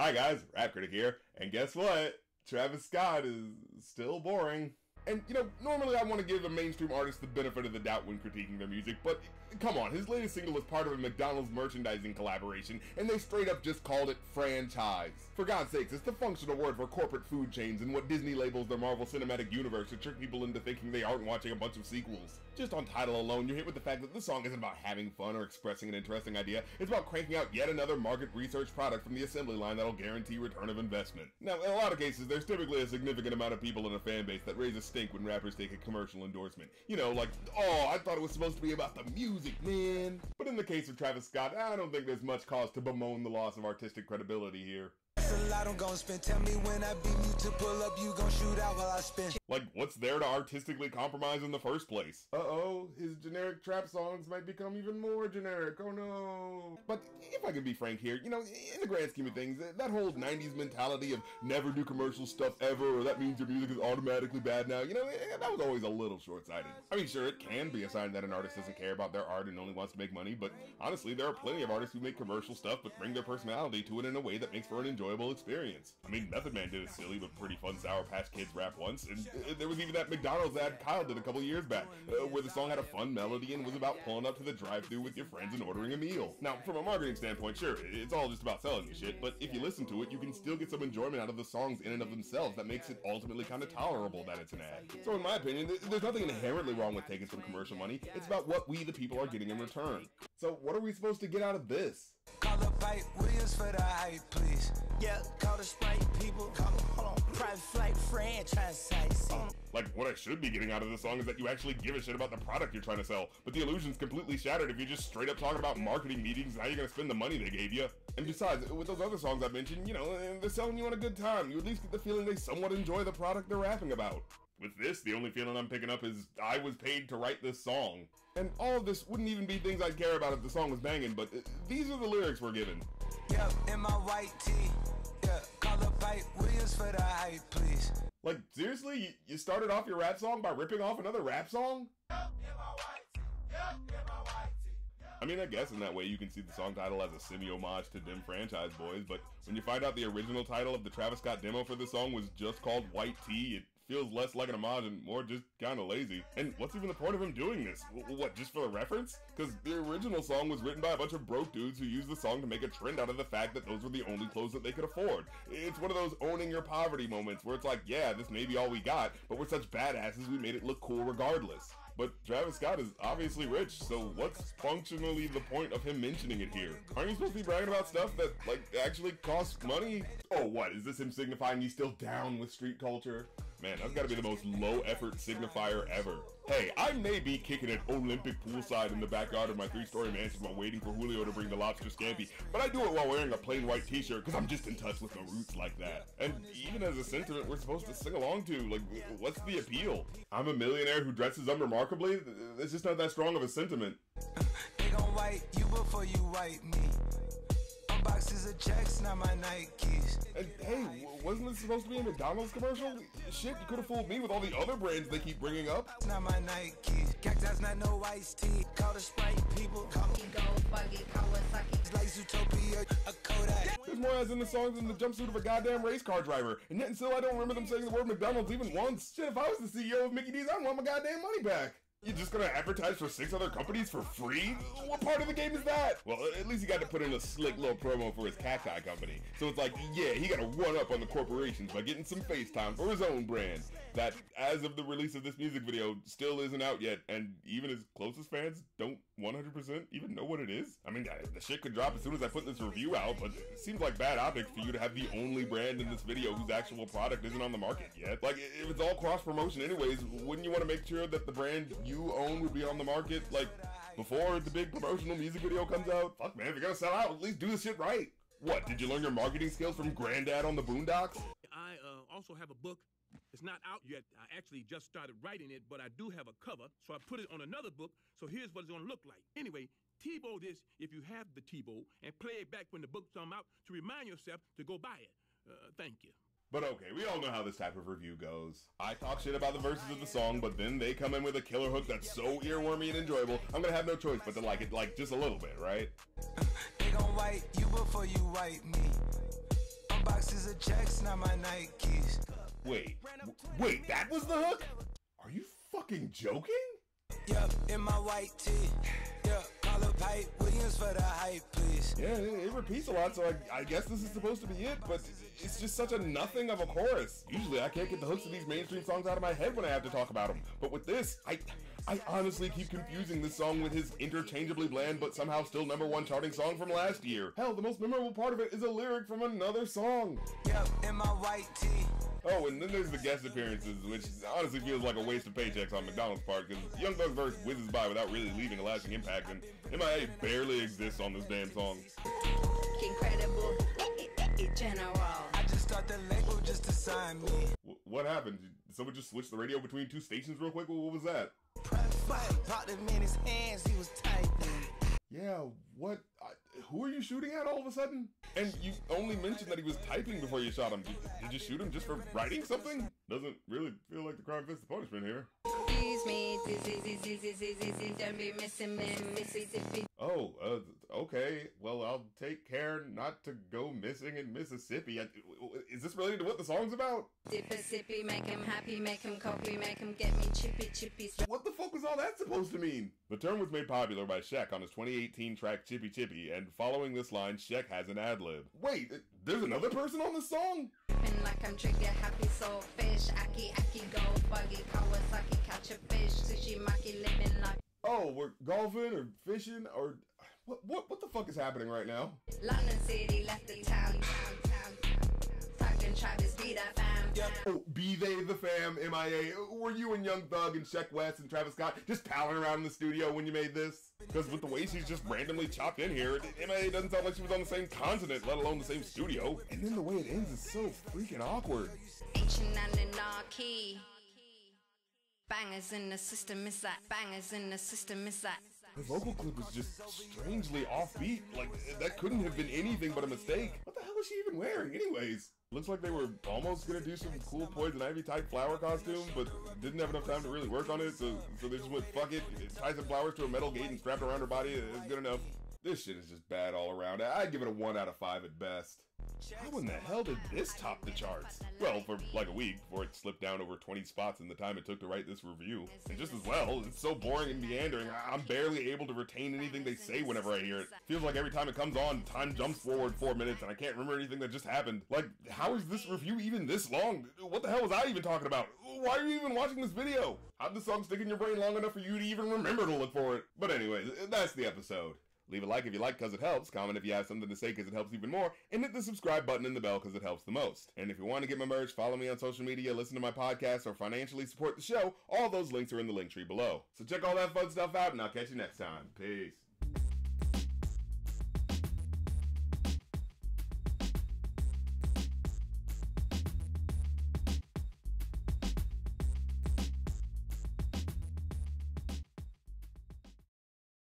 Hi guys, Rap Critic here, and guess what? Travis Scott is still boring. And, you know, normally I want to give a mainstream artist the benefit of the doubt when critiquing their music, but come on, his latest single was part of a McDonald's merchandising collaboration, and they straight up just called it franchise. For God's sakes, it's the functional word for corporate food chains and what Disney labels their Marvel Cinematic Universe to trick people into thinking they aren't watching a bunch of sequels. Just on title alone, you're hit with the fact that this song isn't about having fun or expressing an interesting idea, it's about cranking out yet another market research product from the assembly line that'll guarantee return of investment. Now, in a lot of cases, there's typically a significant amount of people in a fan base that raise a stink when rappers take a commercial endorsement. You know, like, oh, I thought it was supposed to be about the music, man. But in the case of Travis Scott, I don't think there's much cause to bemoan the loss of artistic credibility here. A lot I'm gonna spend. Tell me when I beam you to pull up, you gon' shoot out while I spin. Like, what's there to artistically compromise in the first place? Uh-oh, his generic trap songs might become even more generic, oh no. But if I can be frank here, you know, in the grand scheme of things, that whole 90s mentality of never do commercial stuff ever, or that means your music is automatically bad now, you know, eh, eh, that was always a little short-sighted. I mean, sure, it can be a sign that an artist doesn't care about their art and only wants to make money, but honestly, there are plenty of artists who make commercial stuff but bring their personality to it in a way that makes for an enjoyable experience. I mean, Method Man did a silly but pretty fun Sour Patch Kids rap once, and there was even that McDonald's ad Kyle did a couple years back, uh, where the song had a fun melody and was about pulling up to the drive-thru with your friends and ordering a meal. Now, from a marketing standpoint, sure, it's all just about selling you shit, but if you listen to it, you can still get some enjoyment out of the songs in and of themselves that makes it ultimately kind of tolerable that it's an ad. So in my opinion, there's nothing inherently wrong with taking some commercial money, it's about what we the people are getting in return. So what are we supposed to get out of this? Call Williams for the hype, please. Yeah, call the Sprite people. Call them, hold on. Private flight franchise sites. Like, what I should be getting out of the song is that you actually give a shit about the product you're trying to sell, but the illusion's completely shattered if you're just straight up talking about marketing meetings and how you're gonna spend the money they gave you. And besides, with those other songs I mentioned, you know, they're selling you on a good time. You at least get the feeling they somewhat enjoy the product they're rapping about. With this, the only feeling I'm picking up is I was paid to write this song. And all of this wouldn't even be things I'd care about if the song was banging, but uh, these are the lyrics we're given. Yep, in my white tee. Yeah, call up Williams for the hype, please. Like, seriously? You started off your rap song by ripping off another rap song? I mean, I guess in that way you can see the song title as a semi-homage to Dem Franchise Boyz, but when you find out the original title of the Travis Scott demo for the song was just called White Tee, it feels less like an homage and more just kind of lazy. And what's even the point of him doing this? W what, just for the reference? Because the original song was written by a bunch of broke dudes who used the song to make a trend out of the fact that those were the only clothes that they could afford. It's one of those owning your poverty moments where it's like, yeah, this may be all we got, but we're such badasses we made it look cool regardless. But Travis Scott is obviously rich, so what's functionally the point of him mentioning it here? Aren't you supposed to be bragging about stuff that, like, actually costs money? Oh, what? Is this him signifying he's still down with street culture? Man, that's gotta be the most low effort signifier ever. Hey, I may be kicking an Olympic poolside in the backyard of my three story mansion while waiting for Julio to bring the lobster scampi, but I do it while wearing a plain white t shirt because I'm just in touch with the roots like that. And even as a sentiment we're supposed to sing along to, like, what's the appeal? I'm a millionaire who dresses unremarkably? It's just not that strong of a sentiment. they gon' you before you me. Boxes of checks, not my Nikes. And hey, wasn't this supposed to be a McDonald's commercial? Shit, you could have fooled me with all the other brands they keep bringing up. Not my Nikes. Cactus, not no iced tea. Call the Sprite people. Call me go buggy, Kawasaki. It's like Zootopia, a Kodak. There's more as in the songs than the jumpsuit of a goddamn race car driver. And yet and still I don't remember them saying the word McDonald's even once. Shit, if I was the CEO of Mickey D's, I'd want my goddamn money back. You're just gonna advertise for six other companies for free? What part of the game is that? Well, at least he got to put in a slick little promo for his cacti company. So it's like, yeah, he got to one-up on the corporations by getting some FaceTime for his own brand. That, as of the release of this music video, still isn't out yet, and even his closest fans don't 100% even know what it is? I mean, the shit could drop as soon as I put this review out, but it seems like bad optics for you to have the only brand in this video whose actual product isn't on the market yet. Like, if it's all cross promotion anyways, wouldn't you want to make sure that the brand you own would be on the market, like, before the big promotional music video comes out? Fuck, man, if you're gonna sell out, at least do this shit right. What, did you learn your marketing skills from Granddad on the Boondocks? I uh, also have a book it's not out yet. I actually just started writing it, but I do have a cover, so I put it on another book. So here's what it's to look like. Anyway, TiVo this if you have the TiVo and play it back when the book's come out to remind yourself to go buy it. Uh, thank you. But okay, we all know how this type of review goes. I talk shit about the verses of the song, but then they come in with a killer hook that's so earwormy and enjoyable, I'm gonna have no choice but to like it like just a little bit, right? they gon' wipe you before you wipe me. Cause the checks not my Nikes. Wait, wait, that was the hook? Are you fucking joking? Yup, in my white tee. Up Hype Williams for the hype, please. Yeah, it, it repeats a lot, so I, I guess this is supposed to be it, but it's just such a nothing of a chorus. Usually I can't get the hooks of these mainstream songs out of my head when I have to talk about them, but with this, I... I honestly keep confusing this song with his interchangeably bland but somehow still number one charting song from last year. Hell, the most memorable part of it is a lyric from another song. Yup, in my white tee. Oh, and then there's the guest appearances, which honestly feels like a waste of paychecks on McDonald's part, because Young Thug's verse whizzes by without really leaving a lasting impact, and MIA barely exists on this damn song. Incredible, general. I just start the label just to sign me. What happened? Did someone just switch the radio between two stations real quick? What, what was that? Popped him in his hands, he was typing. Yeah, what? I, who are you shooting at all of a sudden? And you only mentioned that he was typing before you shot him. Did, did you shoot him just for writing something? Doesn't really feel like the crime fits the punishment here. Oh, uh, okay. Well, I'll take care not to go missing in Mississippi. Is this related to what the song's about? Mississippi, make him happy, make him copy, make him get me chippy chippies. What the fuck was all that supposed to mean? The term was made popular by Sheck on his 2018 track Chippy Chippy, and following this line, Sheck has an ad lib. Wait, there's another person on the song? like I'm trigger happy, so fish, aki aki go Oh, we're golfing or fishing or what? What? What the fuck is happening right now? London City left the town. Travis be that fam. Oh, be they the fam, MIA. Were you and Young Thug and Sheck Wes and Travis Scott just palling around in the studio when you made this? Because with the way she's just randomly chopped in here, MIA doesn't sound like she was on the same continent, let alone the same studio. And then the way it ends is so freaking awkward. Bangers in the system, is that? Bangers in the system, is that? The vocal clip was just strangely offbeat. Like, that couldn't have been anything but a mistake. What the hell was she even wearing, anyways? Looks like they were almost gonna do some cool Poison Ivy type flower costume, but didn't have enough time to really work on it, so so they just went, fuck it, tie some flowers to a metal gate and strap around her body, it's good enough. This shit is just bad all around. I'd give it a 1 out of 5 at best. How in the hell did this top the charts? Well, for like a week before it slipped down over 20 spots in the time it took to write this review. And just as well, it's so boring and meandering, I'm barely able to retain anything they say whenever I hear it. Feels like every time it comes on, time jumps forward four minutes and I can't remember anything that just happened. Like, how is this review even this long? What the hell was I even talking about? Why are you even watching this video? How'd the song stick in your brain long enough for you to even remember to look for it? But anyways, that's the episode. Leave a like if you like because it helps, comment if you have something to say because it helps even more, and hit the subscribe button and the bell because it helps the most. And if you want to get my merch, follow me on social media, listen to my podcast, or financially support the show, all those links are in the link tree below. So check all that fun stuff out, and I'll catch you next time. Peace.